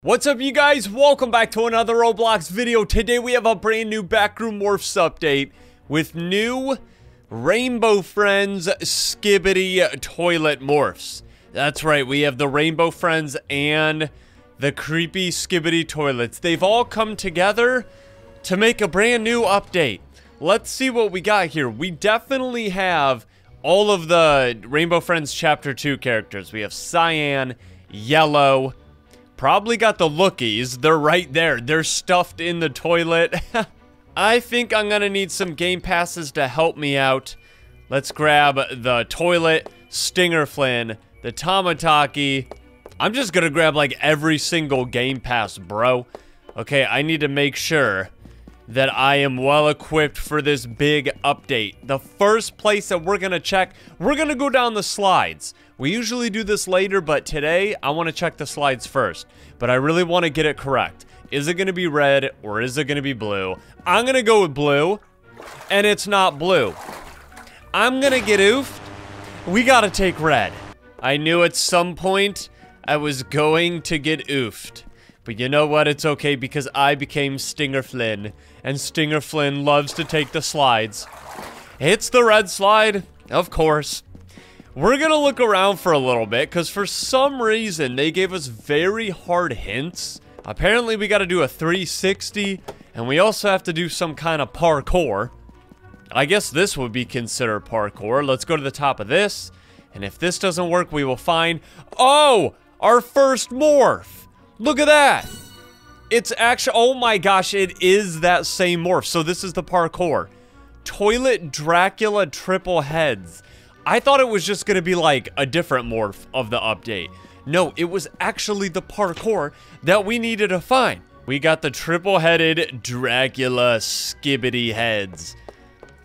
What's up you guys? Welcome back to another Roblox video. Today we have a brand new Backroom Morphs update with new Rainbow Friends Skibidi Toilet Morphs. That's right, we have the Rainbow Friends and the creepy Skibidi Toilets. They've all come together to make a brand new update. Let's see what we got here. We definitely have all of the Rainbow Friends Chapter 2 characters. We have Cyan, Yellow, Probably got the lookies. They're right there. They're stuffed in the toilet. I think I'm gonna need some game passes to help me out. Let's grab the toilet, Stinger Flynn, the Tamataki. I'm just gonna grab like every single game pass, bro. Okay, I need to make sure that I am well equipped for this big update. The first place that we're gonna check, we're gonna go down the slides. We usually do this later, but today I want to check the slides first. But I really want to get it correct. Is it to be red or is it to be blue? I'm to go with blue, and it's not blue. I'm to get oofed. We got to take red. I knew at some point I was going to get oofed. But you know what? It's okay because I became Stinger Flynn. And Stinger Flynn loves to take the slides. It's the red slide, of course. We're to look around for a little bit because for some reason they gave us very hard hints. Apparently we got to do a 360 and we also have to do some kind of parkour. I guess this would be considered parkour. Let's go to the top of this. And if this doesn't work, we will find... Oh! Our first morph! Look at that! It's actually... Oh my gosh, it is that same morph. So this is the parkour. Toilet Dracula triple heads. I thought it was just going to be like a different morph of the update. No, it was actually the parkour that we needed to find. We got the triple-headed Dracula skibidi heads.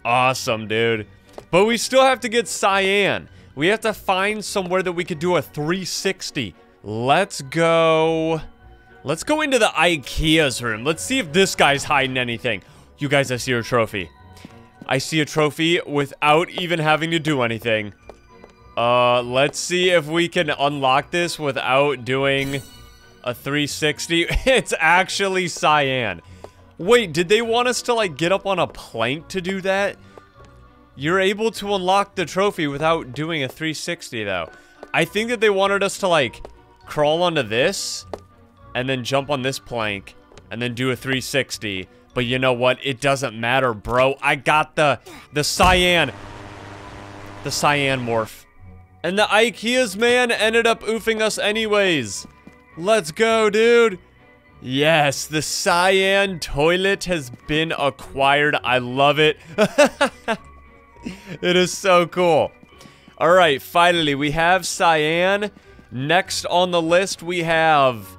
Awesome, dude. But we still have to get Cyan. We have to find somewhere that we could do a 360. Let's go... Let's go into the Ikea's room. Let's see if this guy's hiding anything. You guys, I see your trophy. I see a trophy without even having to do anything. Uh, let's see if we can unlock this without doing a 360. it's actually Cyan. Wait, did they want us to, like, get up on a plank to do that? You're able to unlock the trophy without doing a 360, though. I think that they wanted us to, like, crawl onto this, and then jump on this plank, and then do a 360. But you know what? It doesn't matter, bro. I got the, the cyan. The cyan morph. And the Ikea's man ended up oofing us anyways. Let's go, dude. Yes, the cyan toilet has been acquired. I love it. it is so cool. All right, finally, we have cyan. Next on the list, we have...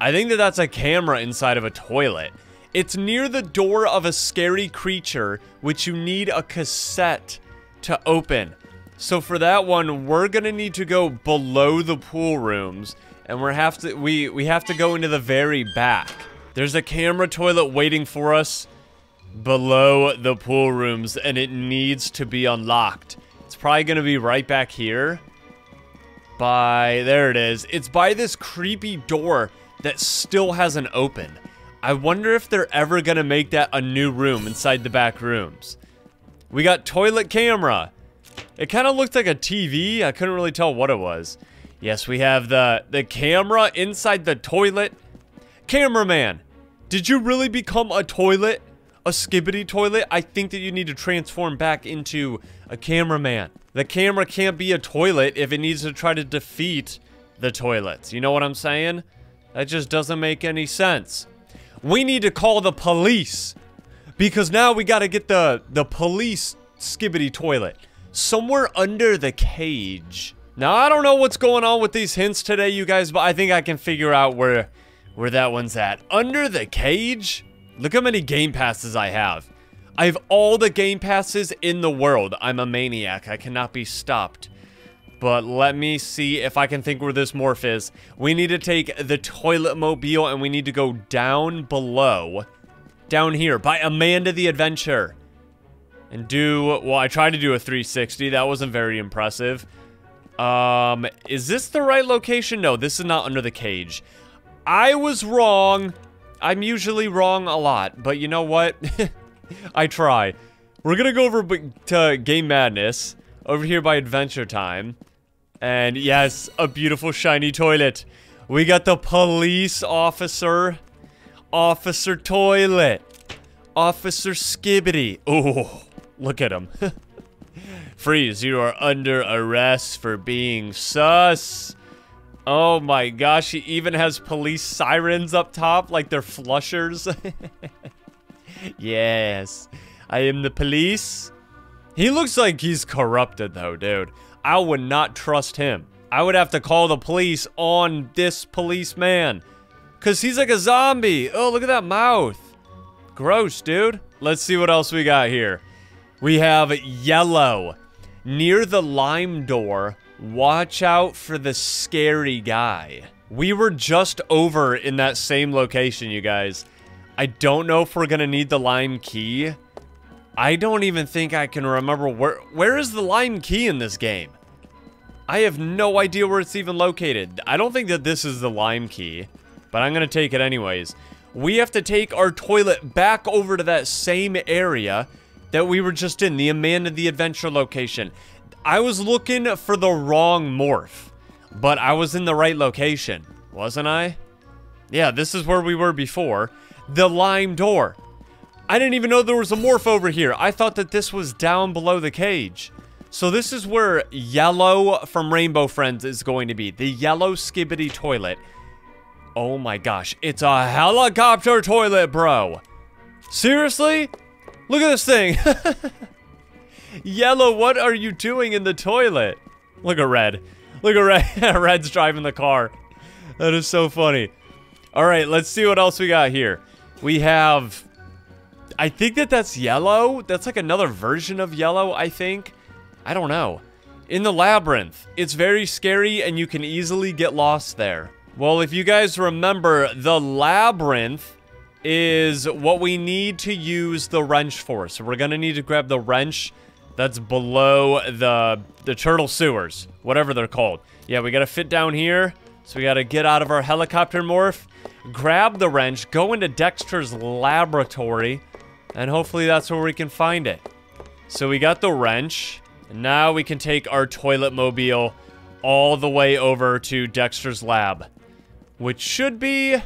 I think that that's a camera inside of a toilet. It's near the door of a scary creature, which you need a cassette to open. So for that one, we're gonna need to go below the pool rooms, and we have to we we have to go into the very back. There's a camera toilet waiting for us below the pool rooms, and it needs to be unlocked. It's probably gonna be right back here. By there it is. It's by this creepy door that still hasn't opened. I wonder if they're ever gonna make that a new room inside the back rooms. We got toilet camera. It kind of looked like a TV. I couldn't really tell what it was. Yes, we have the, the camera inside the toilet. Cameraman, did you really become a toilet? A skibidi toilet? I think that you need to transform back into a cameraman. The camera can't be a toilet if it needs to try to defeat the toilets. You know what I'm saying? That just doesn't make any sense. We need to call the police. Because now we gotta get the, the police skibidi toilet. Somewhere under the cage. Now, I don't know what's going on with these hints today, you guys, but I think I can figure out where, where that one's at. Under the cage? Look how many game passes I have. I have all the game passes in the world. I'm a maniac. I cannot be stopped. But let me see if I can think where this morph is. We need to take the toilet mobile and we need to go down below. Down here by Amanda the Adventure. And do, well, I tried to do a 360. That wasn't very impressive. Um, is this the right location? No, this is not under the cage. I was wrong. I'm usually wrong a lot, but you know what? I try. We're gonna go over to Game Madness, over here by Adventure Time. And yes, a beautiful shiny toilet. We got the police officer. Officer Toilet. Officer Skibidi. Oh, look at him. Freeze, you are under arrest for being sus. Oh my gosh, he even has police sirens up top like they're flushers. yes, I am the police. He looks like he's corrupted though, dude. I would not trust him. I would have to call the police on this policeman. Because he's like a zombie. Oh, look at that mouth. Gross, dude. Let's see what else we got here. We have yellow. Near the lime door, watch out for the scary guy. We were just over in that same location, you guys. I don't know if we're going to need the lime key. I don't even think I can remember where... Where is the lime key in this game? I have no idea where it's even located. I don't think that this is the lime key, but I'm to take it anyways. We have to take our toilet back over to that same area that we were just in, the Amanda the Adventure location. I was looking for the wrong morph, but I was in the right location, wasn't I? Yeah, this is where we were before. The lime door. I didn't even know there was a morph over here. I thought that this was down below the cage. So this is where yellow from Rainbow Friends is going to be. The yellow skibidi toilet. Oh my gosh, it's a helicopter toilet, bro. Seriously? Look at this thing. Yellow, what are you doing in the toilet? Look at Red. Look at Red. Red's driving the car. That is so funny. All right, let's see what else we got here. We have... I think that that's yellow. That's like another version of yellow, I think. I don't know. In the labyrinth. It's very scary and you can easily get lost there. Well, if you guys remember, the labyrinth is what we need to use the wrench for. So we're going to need to grab the wrench that's below the, the turtle sewers, whatever they're called. Yeah, we got to fit down here. So we got to get out of our helicopter morph, grab the wrench, go into Dexter's laboratory, and hopefully that's where we can find it. So we got the wrench. And now we can take our toilet mobile all the way over to Dexter's lab. Which should be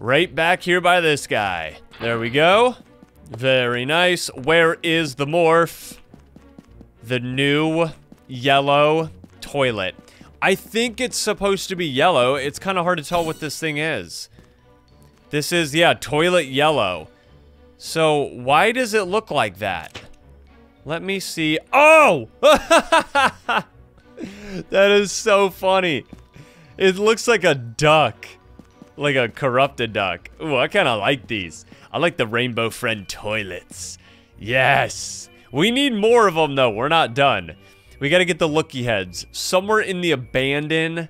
Right back here by this guy. There we go. Very nice. Where is the morph? The new yellow toilet. I think it's supposed to be yellow. It's kind of hard to tell what this thing is. This is, yeah, toilet yellow. So, why does it look like that? Let me see. Oh! that is so funny. It looks like a duck like a corrupted duck. Ooh, I kind of like these. I like the Rainbow Friend toilets. Yes. We need more of them, though. We're not done. We got to get the looky heads somewhere in the abandoned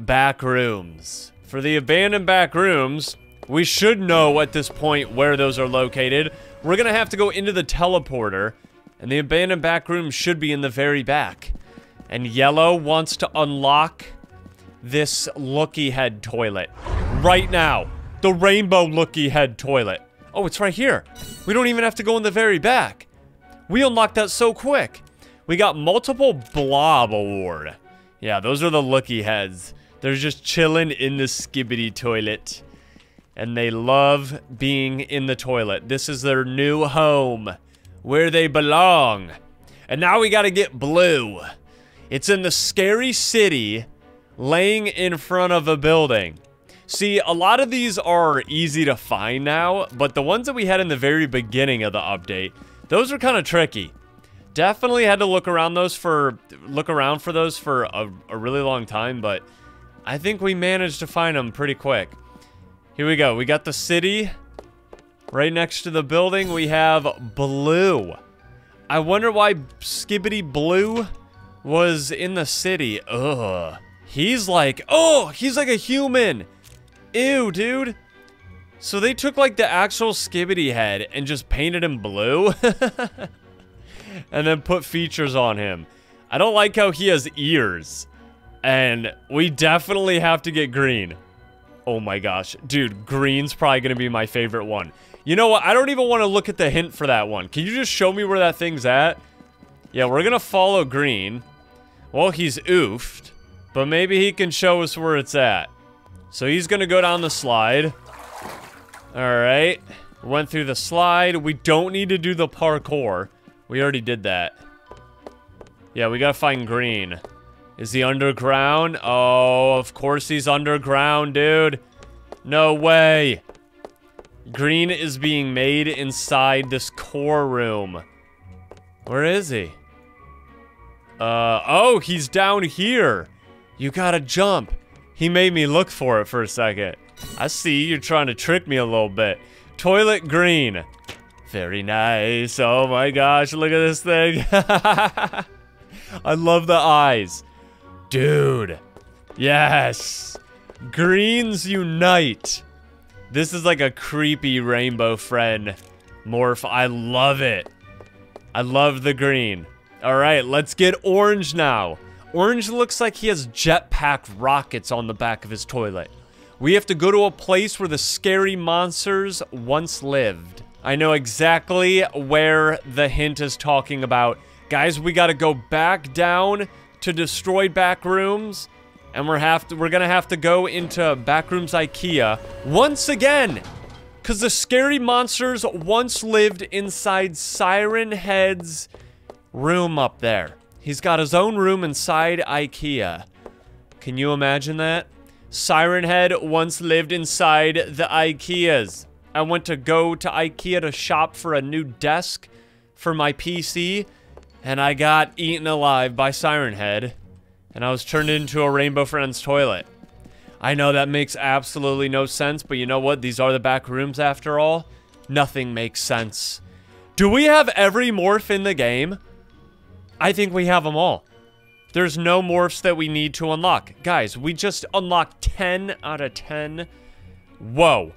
back rooms. For the abandoned back rooms, we should know at this point where those are located. We're to have to go into the teleporter, and the abandoned back room should be in the very back. And Yellow wants to unlock this looky head toilet right now. The rainbow looky head toilet. Oh, it's right here. We don't even have to go in the very back. We unlocked that so quick. We got multiple blob award. Yeah, those are the looky heads. They're just chilling in the skibidi toilet. And they love being in the toilet. This is their new home. Where they belong. And now we gotta get blue. It's in the scary city laying in front of a building. See, a lot of these are easy to find now, but the ones that we had in the very beginning of the update, those are kind of tricky. Definitely had to look around those for look around for those for a, a really long time, but I think we managed to find them pretty quick. Here we go. We got the city. Right next to the building, we have blue. I wonder why Skibidi Blue was in the city. Ugh. He's like, oh, he's like a human. Ew, dude. So they took like the actual Skibidi head and just painted him blue. and then put features on him. I don't like how he has ears. And we definitely have to get green. Oh my gosh. Dude, green's probably going to be my favorite one. You know what? I don't even want to look at the hint for that one. Can you just show me where that thing's at? Yeah, we're going to follow green. Well, he's oofed. But maybe he can show us where it's at. So he's going to go down the slide. Alright. Went through the slide. We don't need to do the parkour. We already did that. Yeah, we gotta find green. Is he underground? Oh, of course he's underground, dude. No way. Green is being made inside this core room. Where is he? Uh, oh, he's down here. You gotta jump. He made me look for it for a second. I see you're trying to trick me a little bit. Toilet green. Very nice. Oh my gosh, look at this thing. I love the eyes. Dude. Yes. Greens unite. This is like a creepy rainbow friend morph. I love it. I love the green. All right, let's get orange now. Orange looks like he has jetpack rockets on the back of his toilet. We have to go to a place where the scary monsters once lived. I know exactly where the hint is talking about. Guys, we gotta go back down to destroyed back rooms. And we're have to we're gonna have to go into Backrooms Ikea once again. Cause the scary monsters once lived inside Siren Head's room up there. He's got his own room inside Ikea. Can you imagine that? Siren Head once lived inside the Ikeas. I went to go to Ikea to shop for a new desk for my PC, and I got eaten alive by Siren Head, and I was turned into a Rainbow Friends toilet. I know that makes absolutely no sense, but you know what? These are the back rooms after all. Nothing makes sense. Do we have every morph in the game? I think we have them all. There's no morphs that we need to unlock. Guys, we just unlocked 10 out of 10. Whoa.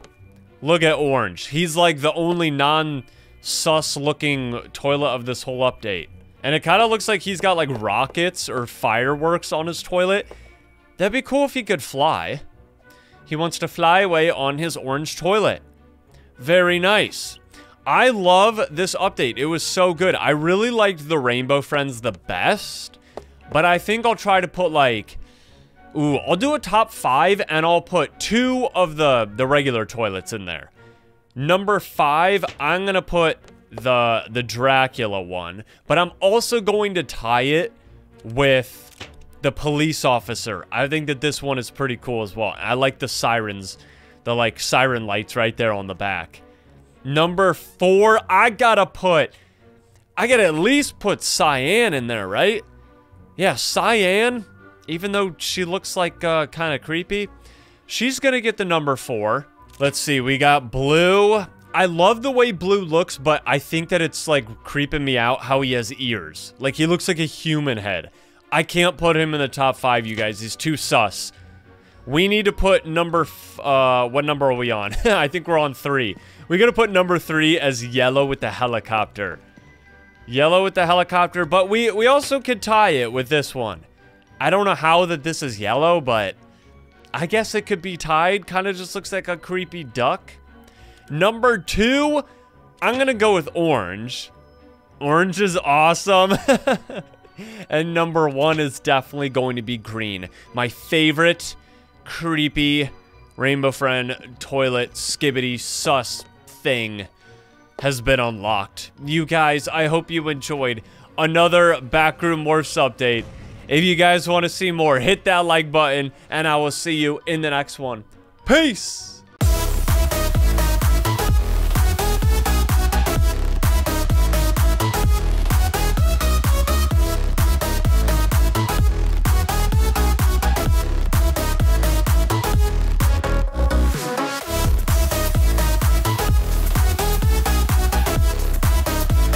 Look at Orange. He's like the only non-sus looking toilet of this whole update. And it kind of looks like he's got like rockets or fireworks on his toilet. That'd be cool if he could fly. He wants to fly away on his orange toilet. Very nice. I love this update. It was so good. I really liked the Rainbow Friends the best. But I think I'll try to put like... Ooh, I'll do a top five and I'll put two of the, the regular toilets in there. Number five, I'm to put the, the Dracula one. But I'm also going to tie it with the police officer. I think that this one is pretty cool as well. I like the sirens. The like siren lights right there on the back. Number four, I gotta put... I gotta at least put Cyan in there, right? Yeah, Cyan, even though she looks like uh, kind of creepy, she's gonna get the number four. Let's see, we got Blue. I love the way Blue looks, but I think that it's like creeping me out how he has ears. Like he looks like a human head. I can't put him in the top five, you guys. He's too sus. We need to put number, uh, what number are we on? I think we're on three. We gotta put number three as yellow with the helicopter. Yellow with the helicopter, but we, we also could tie it with this one. I don't know how that this is yellow, but I guess it could be tied. Kind of just looks like a creepy duck. Number two, I'm to go with orange. Orange is awesome. and number one is definitely going to be green. My favorite creepy Rainbow Friend toilet skibidi sus thing has been unlocked. You guys, I hope you enjoyed another Backroom Morphs update. If you guys want to see more, hit that like button, and I will see you in the next one. Peace!